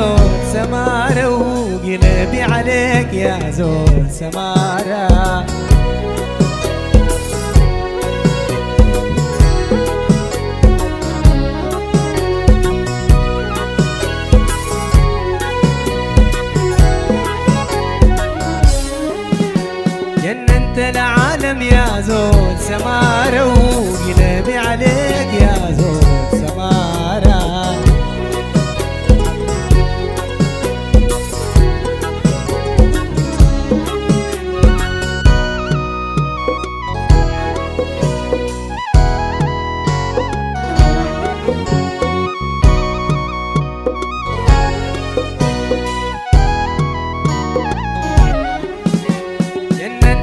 زول سمارة وقلبي عليك يا زول سمارة. جننت العالم يا زول سمارة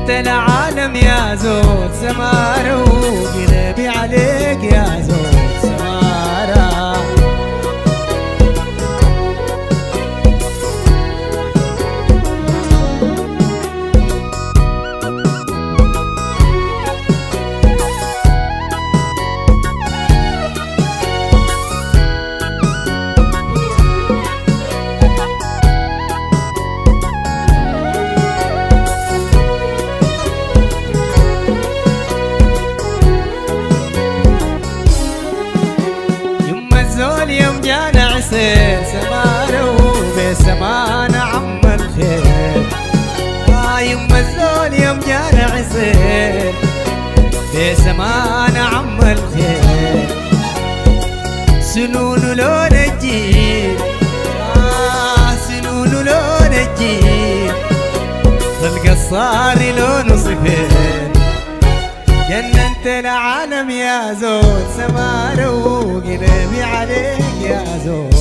جننت العالم يا زود سمارة وقلبي عليك يا زود سمارة. القصار لون صفير جننت العالم يا زول سمارة وقلبي عليك يا زول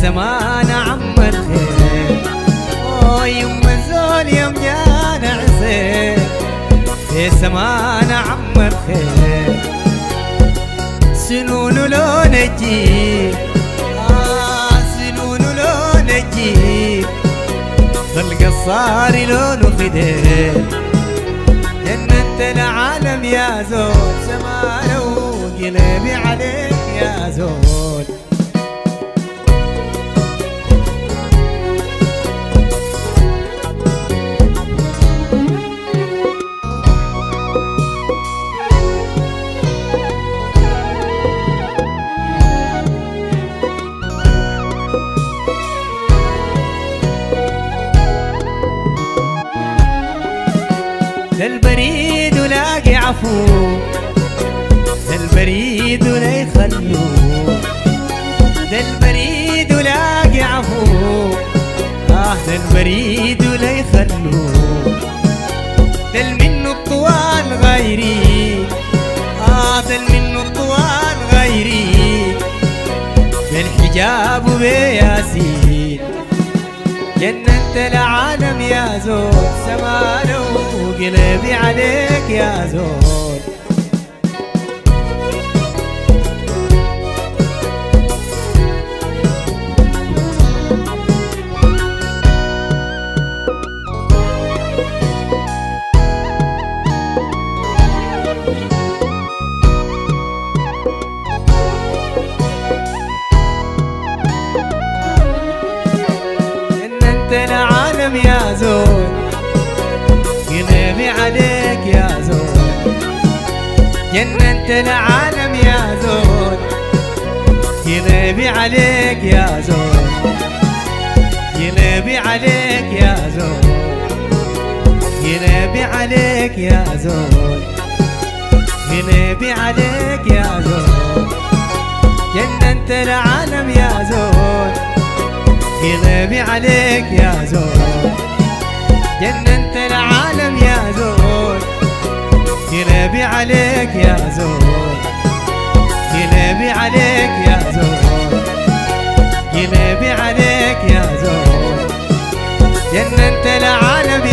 بسمانة عم الخير أوه يما الزول يوم جانا عسير بسمانة عم الخير سنون لون الجيل آه سنون لون الجيل القصار لونه خدير جننت العالم يا زول سمانة وقلبي عليك يا زول. ده البريد ولاقي عفو ده البريد ولا يخلوه ده البريد ولاقي عفو آه ده البريد ولا يخلوه ده منه الطوال غيري آه ده منه الطوال غيري بالحجاب وبياسين جننت العالم يا زول سمانة وقلبي عليك يا زول. جننت العالم يا زول. قلبي عليك يا زول. قلبي عليك يا زول. قلبي عليك يا زول. قلبي عليك يا زول. جننت العالم يا زول. قلبي عليك يا زول. جننت العالم يا زول. قلبي عليك يا زول قلبي عليك يا زول قلبي عليك يا زول جننت العالم